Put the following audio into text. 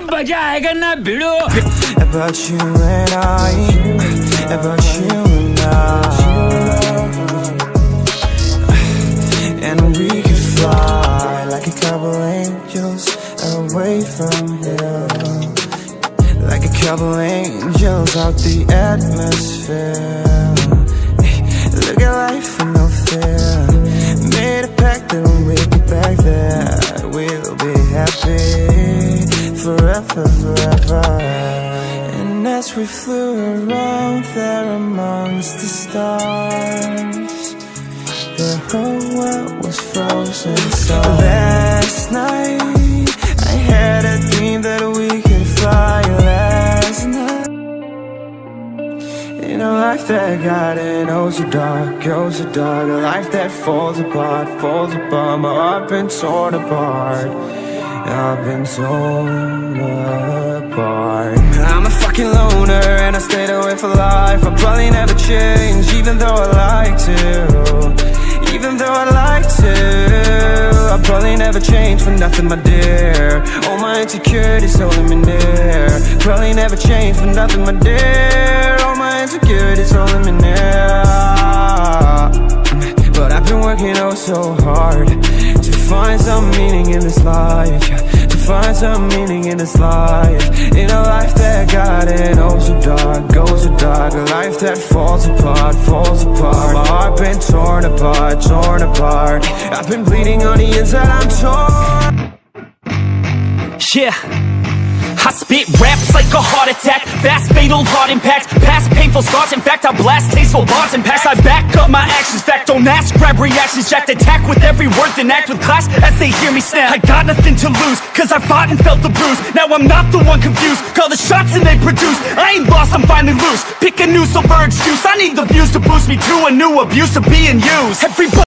अभी मजा आएगा ना भिड़ो About you and I About you and I And we could fly Like a couple angels Away from here Like a couple angels Out the atmosphere Forever, forever. And as we flew around there amongst the stars The whole world was frozen. So Last night I had a dream that we could fly Last night. In a life that got it oh so dark, oh so dark A life that falls apart, falls apart My heart been torn apart I've been torn apart. I'm a fucking loner and I stayed away for life. I'll probably never change even though I like to. Even though I like to. I'll probably never change for nothing my dear. All my insecurities holding me near Probably never change for nothing my dear. All my insecurities holding me near But I've been working oh so hard find some meaning in this life yeah. To find some meaning in this life. In a life that got it oh so dark, goes so dark. A life that falls apart, falls apart. My heart been torn apart, torn apart. I've been bleeding on the inside, I'm torn. Yeah. I spit raps like a heart attack Fast fatal heart impact Past painful scars. In fact I blast tasteful bars and packs I back up my actions. Fact don't ask. Grab reactions. Jacked attack with every word Then act with class as they hear me snap. I got nothing to lose Cause I fought and felt the bruise. Now I'm not the one confused. Call the shots and they produce. I ain't lost I'm finally loose. Pick a new silver excuse. I need the views to boost me to a new abuse of being used. Everybody